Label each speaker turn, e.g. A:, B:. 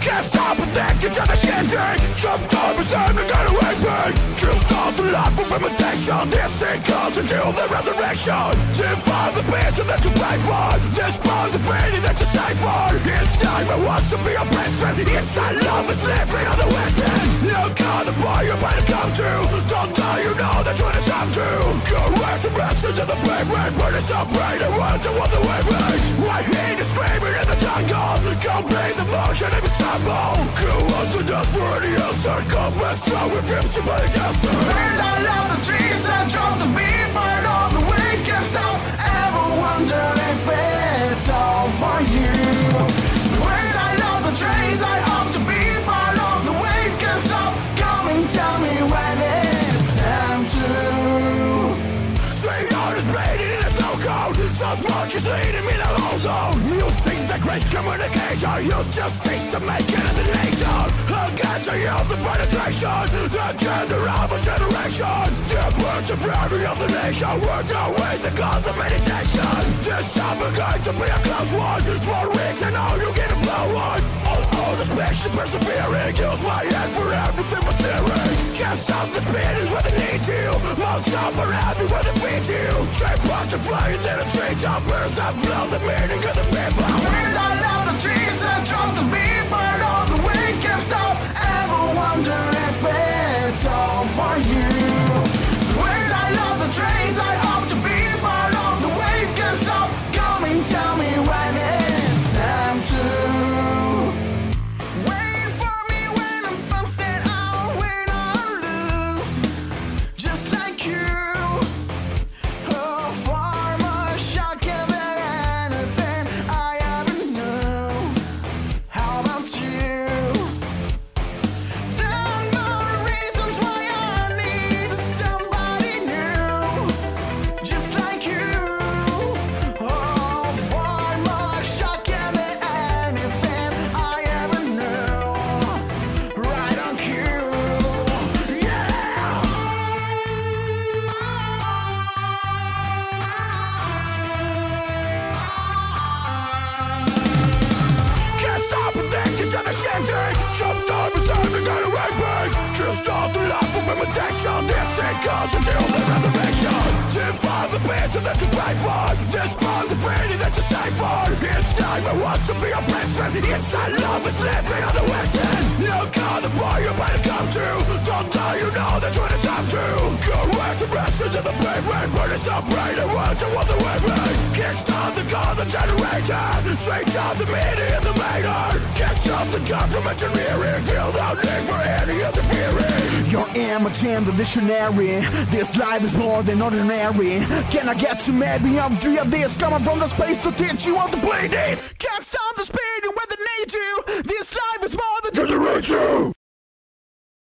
A: Cut! Changing Jump up beside the kind of raping Just stop the life of imitation. This thing comes until the resurrection. Defy the beast that you pray for. This bond the fading that you say for. Inside me wants to be a best friend. Inside love is living on the west end. Look on the boy you're about to come to. Don't die you know that's what it's up to. Correct the message of the pavement But it's up brain and words you want the wavelength I hear you screaming in the jungle. Come be the motion of a stumble Go on to death for any answer Come back strong with 50 by the
B: And I love the trees that drop the beat But all the wave can't stop Ever wonder if it's all for you And I love the trees I hope to be But all the wave can't stop Come and tell me when it's time to
A: Sweetheart is bleeding in a snow cone So much is leading me to the great communication. You just cease to make it in the nation I'll get to you the penetration The gender of a generation. The birth of every of the nation. Work our way to cause of meditation. This we're going to be a close one. Small weeks and now you get a blow one All, all this patient persevering. Use my head for everything we're me when they feed you. Of flying in a tree toppers I've blown the meaning of the people
B: And I love the trees that drop the
A: imitation This thing goes until the resurrection Defy the beast that you pray for. This bond the fading that you say for. Inside me wants to be a friend Inside love is living on the west end. Look on the boy you're about to come to. Don't die you know that's what it's up to The message of the pavement it's up brain and you want the wavelength Kickstart the gun, the generator Straight up the media, the mainer Can't stop the gun from engineering Feel no need for any interfering
C: Your Imogen, the dictionary. This life is more than ordinary. Can I get you maybe I'm three of this coming from the space to teach you how to play this? Can't stop the speed when they need you. This life is more than
A: To right